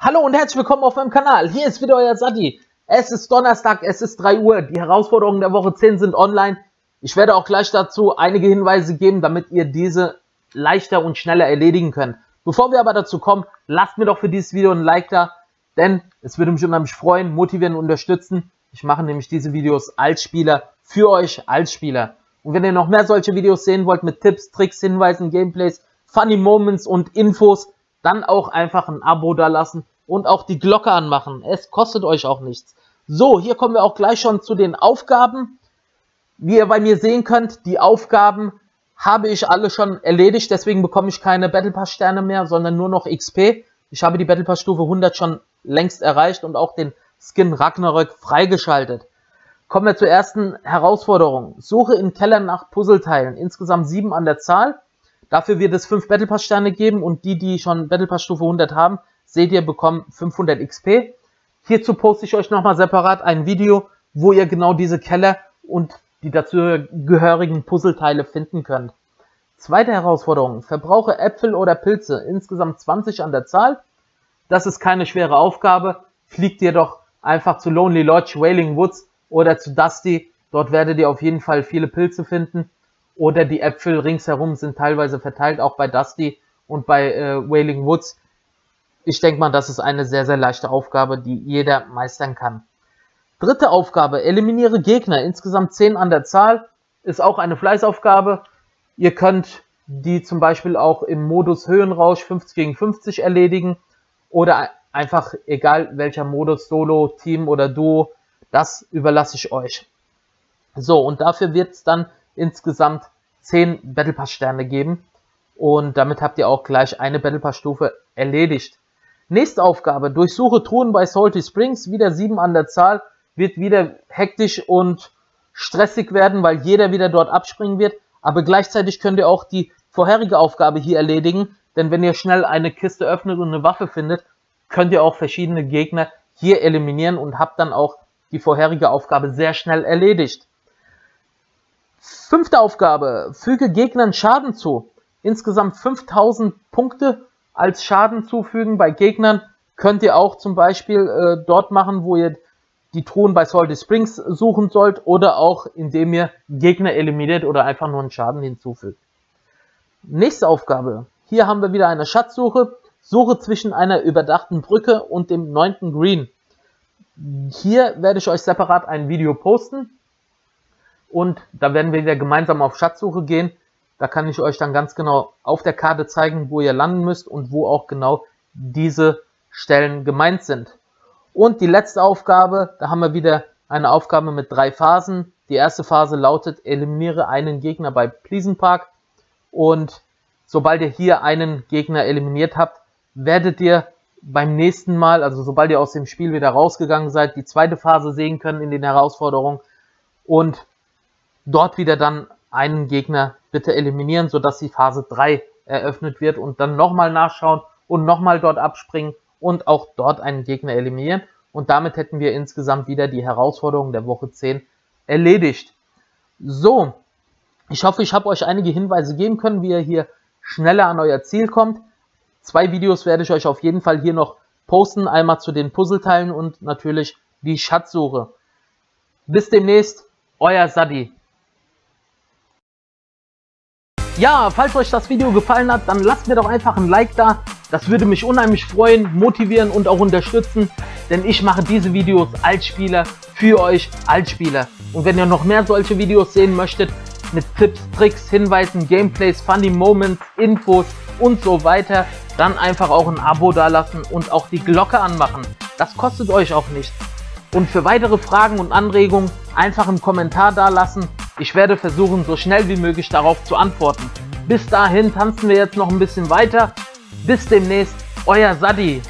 Hallo und herzlich willkommen auf meinem Kanal. Hier ist wieder euer Sadi. Es ist Donnerstag, es ist 3 Uhr. Die Herausforderungen der Woche 10 sind online. Ich werde auch gleich dazu einige Hinweise geben, damit ihr diese leichter und schneller erledigen könnt. Bevor wir aber dazu kommen, lasst mir doch für dieses Video ein Like da, denn es würde mich unheimlich freuen, motivieren und unterstützen. Ich mache nämlich diese Videos als Spieler, für euch als Spieler. Und wenn ihr noch mehr solche Videos sehen wollt mit Tipps, Tricks, Hinweisen, Gameplays, Funny Moments und Infos, dann auch einfach ein Abo da lassen und auch die Glocke anmachen. Es kostet euch auch nichts. So, hier kommen wir auch gleich schon zu den Aufgaben. Wie ihr bei mir sehen könnt, die Aufgaben habe ich alle schon erledigt, deswegen bekomme ich keine Battle Pass Sterne mehr, sondern nur noch XP. Ich habe die Battle Pass Stufe 100 schon längst erreicht und auch den Skin Ragnarök freigeschaltet. Kommen wir zur ersten Herausforderung. Suche in Kellern nach Puzzleteilen. Insgesamt sieben an der Zahl. Dafür wird es 5 Battle Pass Sterne geben und die, die schon Battle Pass Stufe 100 haben, seht ihr, bekommen 500 XP. Hierzu poste ich euch nochmal separat ein Video, wo ihr genau diese Keller und die dazu gehörigen Puzzleteile finden könnt. Zweite Herausforderung. Verbrauche Äpfel oder Pilze, insgesamt 20 an der Zahl. Das ist keine schwere Aufgabe. Fliegt ihr doch einfach zu Lonely Lodge, Wailing Woods oder zu Dusty. Dort werdet ihr auf jeden Fall viele Pilze finden oder die Äpfel ringsherum sind teilweise verteilt, auch bei Dusty und bei äh, Wailing Woods. Ich denke mal, das ist eine sehr, sehr leichte Aufgabe, die jeder meistern kann. Dritte Aufgabe, eliminiere Gegner, insgesamt 10 an der Zahl, ist auch eine Fleißaufgabe. Ihr könnt die zum Beispiel auch im Modus Höhenrausch 50 gegen 50 erledigen oder einfach, egal welcher Modus, Solo, Team oder Duo, das überlasse ich euch. So, und dafür wird es dann insgesamt 10 Battle Pass Sterne geben. Und damit habt ihr auch gleich eine Battle Pass Stufe erledigt. Nächste Aufgabe. Durchsuche Truhen bei Salty Springs. Wieder 7 an der Zahl. Wird wieder hektisch und stressig werden, weil jeder wieder dort abspringen wird. Aber gleichzeitig könnt ihr auch die vorherige Aufgabe hier erledigen. Denn wenn ihr schnell eine Kiste öffnet und eine Waffe findet, könnt ihr auch verschiedene Gegner hier eliminieren und habt dann auch die vorherige Aufgabe sehr schnell erledigt. Fünfte Aufgabe. Füge Gegnern Schaden zu. Insgesamt 5000 Punkte als Schaden zufügen. Bei Gegnern könnt ihr auch zum Beispiel äh, dort machen, wo ihr die Truhen bei Salty Springs suchen sollt oder auch indem ihr Gegner eliminiert oder einfach nur einen Schaden hinzufügt. Nächste Aufgabe. Hier haben wir wieder eine Schatzsuche. Suche zwischen einer überdachten Brücke und dem neunten Green. Hier werde ich euch separat ein Video posten und da werden wir wieder gemeinsam auf Schatzsuche gehen. Da kann ich euch dann ganz genau auf der Karte zeigen, wo ihr landen müsst und wo auch genau diese Stellen gemeint sind. Und die letzte Aufgabe, da haben wir wieder eine Aufgabe mit drei Phasen. Die erste Phase lautet, eliminiere einen Gegner bei Pleasant Park. Und sobald ihr hier einen Gegner eliminiert habt, werdet ihr beim nächsten Mal, also sobald ihr aus dem Spiel wieder rausgegangen seid, die zweite Phase sehen können in den Herausforderungen. Und dort wieder dann einen Gegner bitte eliminieren, sodass die Phase 3 eröffnet wird und dann nochmal nachschauen und nochmal dort abspringen und auch dort einen Gegner eliminieren. Und damit hätten wir insgesamt wieder die Herausforderung der Woche 10 erledigt. So, ich hoffe, ich habe euch einige Hinweise geben können, wie ihr hier schneller an euer Ziel kommt. Zwei Videos werde ich euch auf jeden Fall hier noch posten, einmal zu den Puzzleteilen und natürlich die Schatzsuche. Bis demnächst, euer Sadi. Ja, falls euch das Video gefallen hat, dann lasst mir doch einfach ein Like da. Das würde mich unheimlich freuen, motivieren und auch unterstützen, denn ich mache diese Videos als Spieler für euch als Spieler. Und wenn ihr noch mehr solche Videos sehen möchtet, mit Tipps, Tricks, Hinweisen, Gameplays, Funny Moments, Infos und so weiter, dann einfach auch ein Abo dalassen und auch die Glocke anmachen. Das kostet euch auch nichts. Und für weitere Fragen und Anregungen einfach einen Kommentar dalassen ich werde versuchen, so schnell wie möglich darauf zu antworten. Bis dahin tanzen wir jetzt noch ein bisschen weiter. Bis demnächst, euer Sadi.